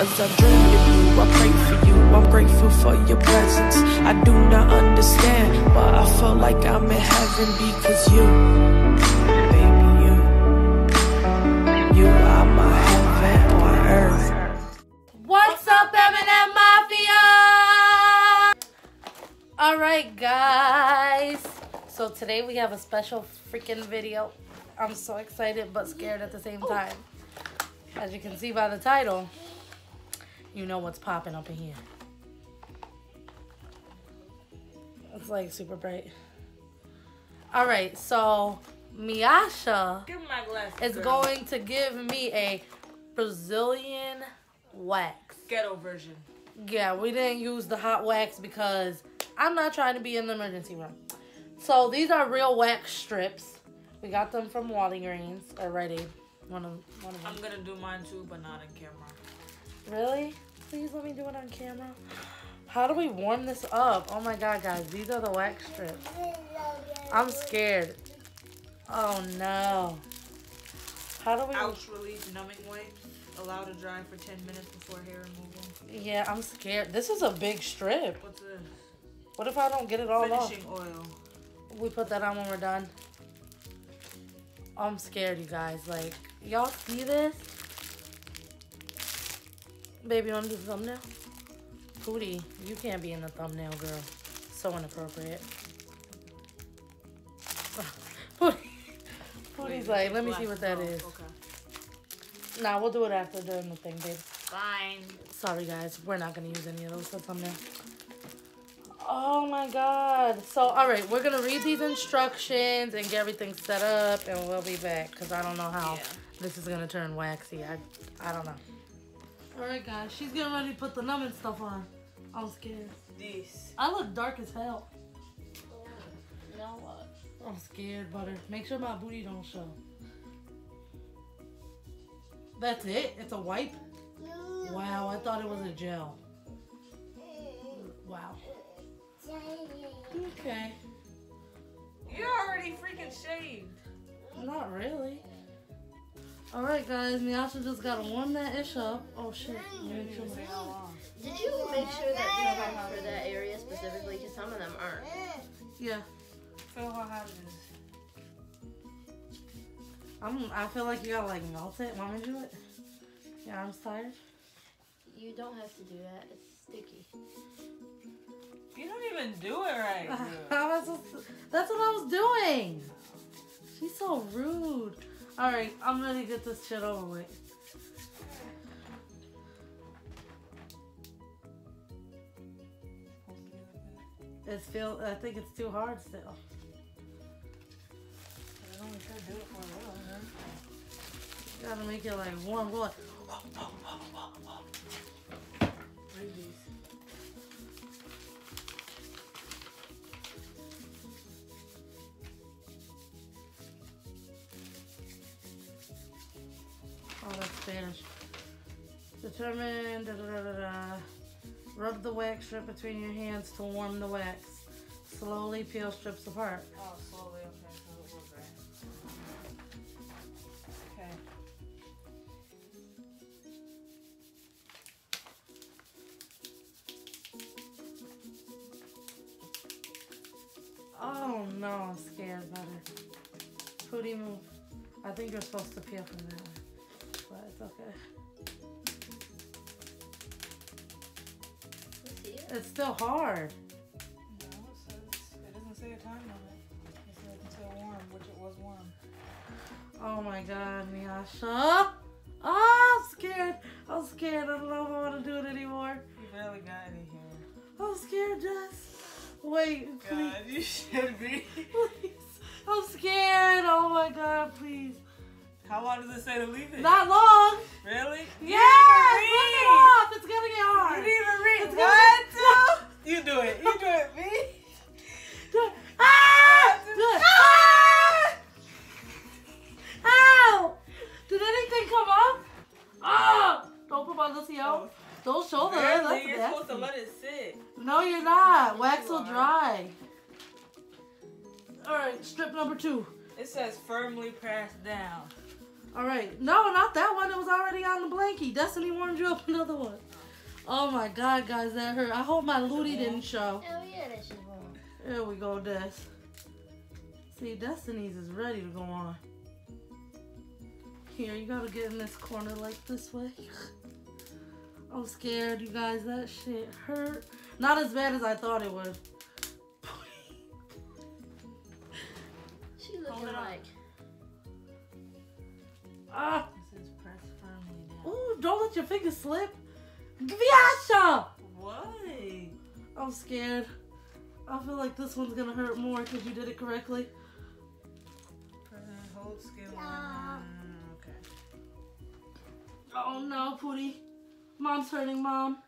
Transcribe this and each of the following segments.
cause I dreamed of you. I pray for you, I'm grateful for your presence. I do not understand, but I feel like I'm in heaven because you, baby, you, you are my heaven on earth. What's up, Eminem Mafia? All right, guys. So today we have a special freaking video. I'm so excited but scared at the same oh. time. As you can see by the title, you know what's popping up in here. It's like super bright. All right, so Myasha glasses. is girl. going to give me a Brazilian wax. ghetto version. Yeah, we didn't use the hot wax because I'm not trying to be in the emergency room. So these are real wax strips. We got them from Walgreens already. One of one of them. I'm gonna do mine too, but not on camera. Really? Please let me do it on camera. How do we warm this up? Oh my god, guys, these are the wax strips. I'm scared. Oh no. How do we? Ouch relief numbing wipes. Allow to dry for 10 minutes before hair removal. Yeah, I'm scared. This is a big strip. What's this? What if I don't get it all off? Finishing oil. We put that on when we're done. I'm scared, you guys. Like, y'all see this? Baby, you want to do the thumbnail? Pootie, you can't be in the thumbnail, girl. So inappropriate. Pootie, Pootie's like, let me see what that is. Oh. Okay. Nah, we'll do it after doing the thing, babe. Fine. Sorry, guys. We're not going to use any of those for thumbnail. Oh my god. So, alright, we're going to read these instructions and get everything set up, and we'll be back because I don't know how Yeah. this is going to turn waxy. I, I don't know. Alright, guys. She's getting ready to put the numbing stuff on. I'm scared. This. I look dark as hell. Now what? I'm scared, Butter. Make sure my booty don't show. That's it? It's a wipe? Wow, I thought it was a gel. Wow. Okay. You're already freaking shaved. Not really. Alright guys, Myasha just gotta warm that ish up. Oh shit. Make sure my- Did you make sure that they are for that area specifically? Because some of them aren't. Yeah. Feel how hot it is. I'm I feel like you gotta like melt it. Want me to do it? Yeah, I'm tired. You don't have to do that. It's sticky. You don't even do it right. girl. How am I supposed to- That's what I was doing. She's so rude. Alright, I'm to get this shit over with. It's feel I think it's too hard still. It gotta make it like warm. Oh, oh, oh, these. Spanish. Determine. Da, da, da, da, da. Rub the wax strip between your hands to warm the wax. Slowly peel strips apart. Oh, slowly. Okay, so it was right. Okay. Oh no, I'm scared, butter. Pootie move. I think you're supposed to peel from that one. But it's okay. It. It's still hard. No, it says it doesn't say a time limit. It says until warm, which it was warm. Oh my god, Myasha. Oh, I'm scared. I'm scared. I don't know if I want to do it anymore. You barely got any hair. I'm scared, Jess. Wait, please. God, you should be. Please. I'm scared. Oh my god, please. How long does it say to leave it? Not long. really? Yeah, bring it off. It's gonna get You hard. didn't even read It's what? gonna You do it. You do it, me. Do it. Ah! Do it. Ah! Ow! Did anything come up? Oh! Don't put my Lucio. Oh. Don't show them. Really? That's You're nasty. supposed to let it sit. No, you're not. Wax will dry. All right, strip number two. It says firmly pressed down. All right. No, not that one. It was already on the blankie. Destiny warmed you up another one. Oh my God, guys, that hurt. I hope my looty didn't show. Hell yeah, that shit's warm. There we go, Des. See, Destiny's is ready to go on. Here, you gotta get in this corner like this way. I'm scared, you guys. That shit hurt. Not as bad as I thought it would. She looking Hold it up. like. Ah! This is pressed firmly down. Ooh, don't let your fingers slip. Viasha! What? I'm scared. I feel like this one's gonna hurt more because you did it correctly. Press hold skin one. Okay. Oh no, Pootie. Mom's hurting, Mom.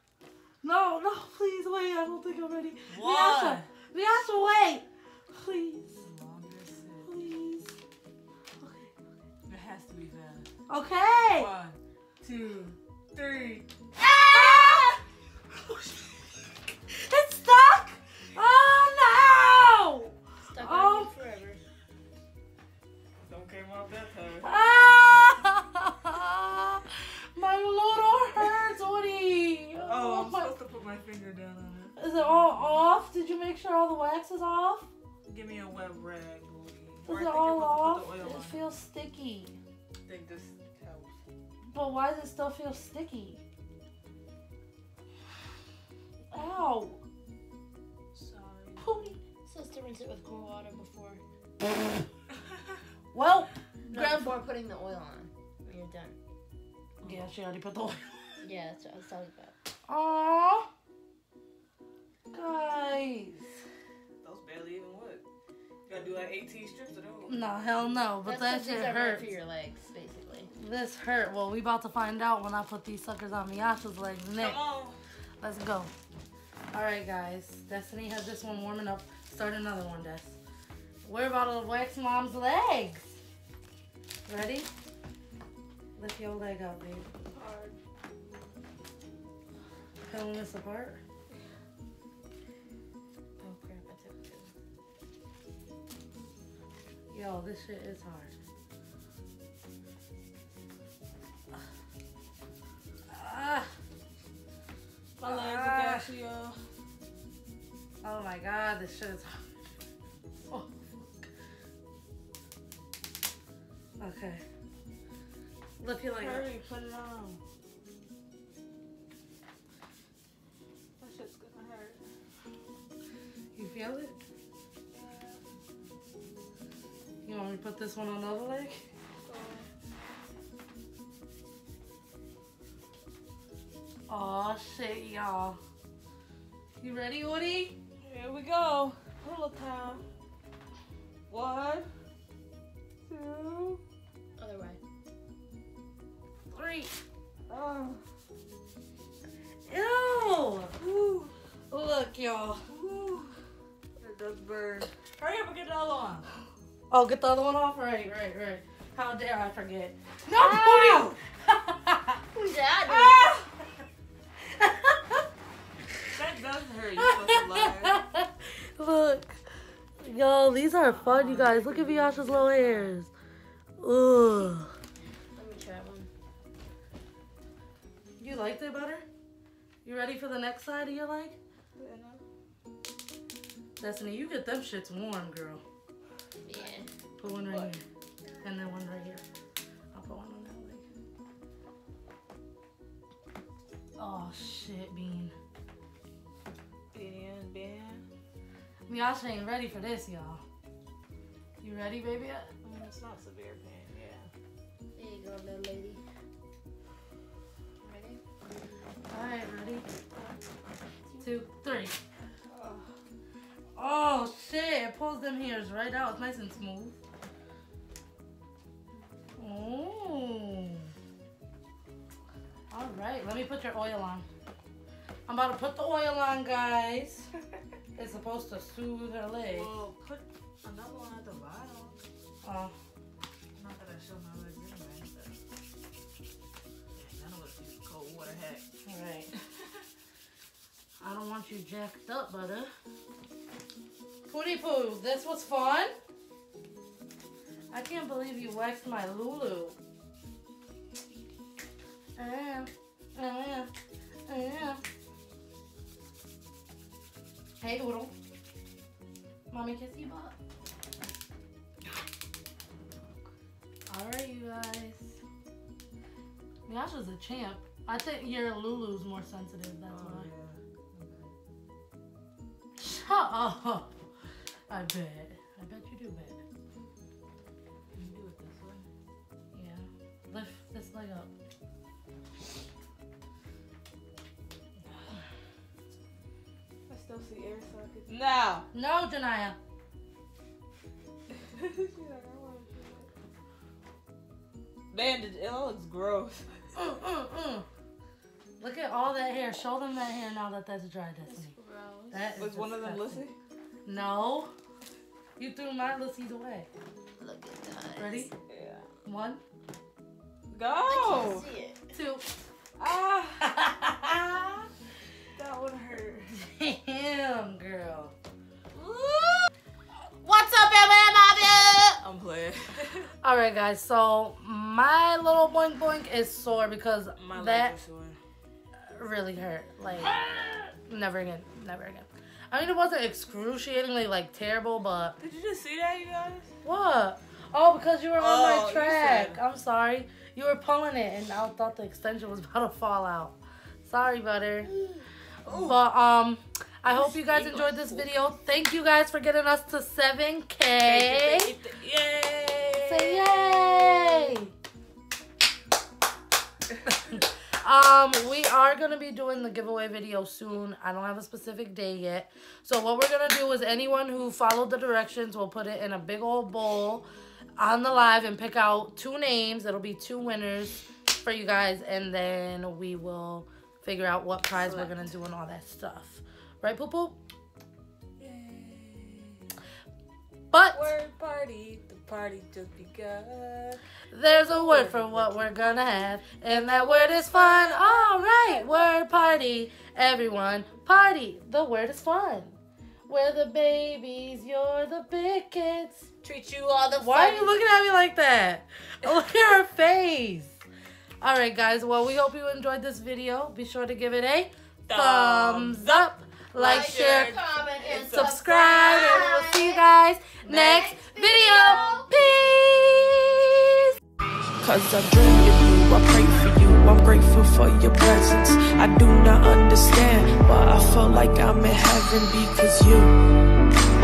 No, no, please wait. I don't think I'm ready. Viasha! Viasha, wait! Please, It has to be fast. Okay. okay. One, two, three. Ah! it's stuck! Oh no! Stuck Oh. on you forever. Don't came off that time. Ah! My little hurts, Woody. Oh, I'm my- supposed to put my finger down on it. Is it all off? Did you make sure all the wax is off? Give me a wet rag, Louie. Is it all off? supposed to put the oil It on it. feels sticky. I think this helps. But why does it still feel sticky? Ow. Sorry. Pootie. Supposed to rinse it with cool water before. Well, No, Grab- before putting the oil on. When you're done. yeah, she already put the oil. Yeah, that's what I was talking about. Aww. Guys. Those barely even would. You do like 18 strips of those. No, hell no. But That's that 'cause these shit are meant hurts. for your legs, basically. This hurt. Well, we about to find out when I put these suckers on Myasha's legs next. Come on. Let's go. All right, guys. Destiny has this one warming up. Start another one, Des. We're about to wax mom's legs. Ready? Lift your leg up, babe. Hard. Pulling this apart. Yo, this shit is hard. Ah. My legs Ah. are gassy, y'all. Oh my god, this shit is hard. Oh. Okay. Lift your leg up. Hurry, put it on. That shit's gonna hurt. You feel it? Me put this one on the other leg? Oh shit, y'all. You ready, Woody? Here we go. Pull it time. One, two, Other way. Three. oh, Ew! woo, Look, y'all. It does burn. Hurry up and get the other one. Oh, get the other one off? Right, right, right. How dare I forget? No, Ah! Woody! Who's that? Ah! That does hurt. You supposed. Look. Yo, these are fun, you guys. Look at Viasha's little hairs. Ugh. Let me try one. You liked it better? You ready for the next side of your leg? Destiny, you get them shits warm, girl. Yeah. Put one right here. And then one right here. I'll put one on that leg. Oh, shit, Bean. Ben, Ben. Myasha ain't ready for this, y'all. You ready, baby? Mm, it's not severe pain, yeah. There you go, little lady. Ready? Alright, ready? Two, three. Oh. Oh, shit. It pulls them hairs right out. It's nice and smooth. Me put your oil on. I'm about to put the oil on, guys. It's supposed to soothe her leg. Well, put another one at the bottom. Oh, Not that I show my legs anyway. Yeah, none of us use cold water hat. alright. I don't want you jacked up, butter. Pooty poo, this was fun. I can't believe you waxed my Lulu. I am. I am. I am. Hey, Doodle. Mommy kiss you butt. Alright, you guys. Yash is a champ. I think your Lulu's more sensitive, that's Oh, why. yeah. Shut up. I bet. I bet you do bet. You do it this way. Yeah. Lift this leg up. Still see air sockets. Now. No, Jeniyah. She's like, I want to do it. Bandage. It looks gross. Mm, mm, mm. Look at all that hair. Show them that hair now that that's dry, Destiny. Gross. That is Was one of them disgusting. Lissy? No. You threw my lissies away. Look at that. Ready? Yeah. One, I Go! can't see it. two. Ah, that one hurt. Damn, girl. What's up, everybody? I'm playing. All right, guys. So my little boink boink is sore because My that sore. really hurt. Like, never again. Never again. I mean, it wasn't excruciatingly like terrible, but Did you just see that, you guys? what? Oh, because you were on Oh, my track. I'm sorry. You were pulling it, and I thought the extension was about to fall out. Sorry, butter. Ooh. But um, I hope you guys enjoyed this video. Thank you guys for getting us to 7K. Yay! Say yay! um, we are gonna be doing the giveaway video soon. I don't have a specific day yet. So what we're gonna do is anyone who followed the directions will put it in a big old bowl on the live and pick out two names. It'll be two winners for you guys, and then we will figure out what prize we're gonna do and all that stuff. Right, Poo Poo? But Word party, the party just begun. There's a word for what we're gonna have, and that word is fun. All right, word party. Everyone, party. The word is fun. We're the babies, you're the big kids. Treat you all the Why are you looking at me like that? Look at her face. All right, guys. Well, we hope you enjoyed this video. Be sure to give it a thumbs up, like, share, comment, and subscribe, and we will see you guys next video. Peace. Cause I dream of you, I pray for you, I'm grateful for your presence. I do not understand, but I feel like I'm in heaven because you